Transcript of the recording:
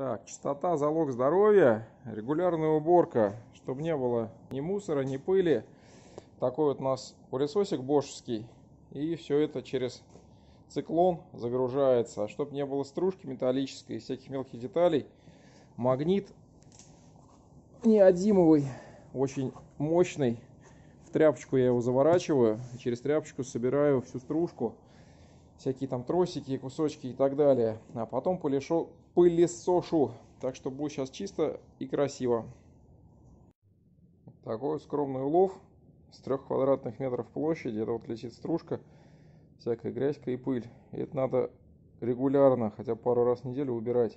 Так, чистота – залог здоровья, регулярная уборка, чтобы не было ни мусора, ни пыли. Такой вот у нас пылесосик бошевский. И все это через циклон загружается. А чтобы не было стружки металлической и всяких мелких деталей, магнит неодимовый, очень мощный. В тряпочку я его заворачиваю, через тряпочку собираю всю стружку всякие там тросики, кусочки и так далее. А потом пылешу, пылесошу, так что будет сейчас чисто и красиво. Такой скромный улов с трех квадратных метров площади. Это вот летит стружка, всякая грязька и пыль. И это надо регулярно, хотя пару раз в неделю убирать.